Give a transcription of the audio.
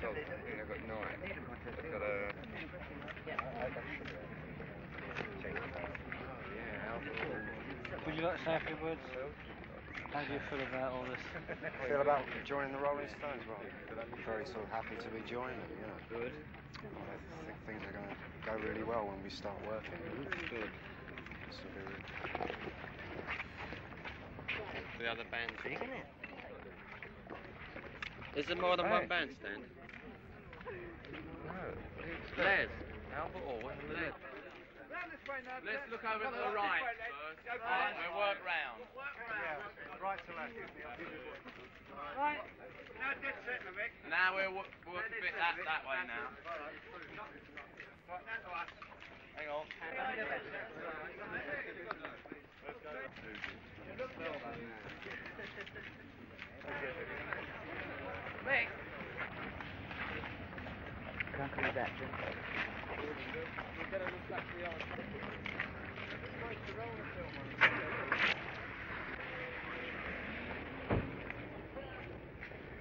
So, I've got nine. I've got a... Would you like to say a few words? How do you feel about all this? I feel about joining the Rolling Stones, well, I'm very sort of happy to be joining them, you know. Good. I think things are going to go really well when we start working. Good. The other band's big, it? Is there more than Hey. one bandstand? Les. Albert or Les. Let's look over to the right first. Right, we'll work round. Right to left. Now we'll wo- work a bit that, that way now. Hang on. Can't come